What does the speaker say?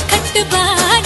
खट खट बार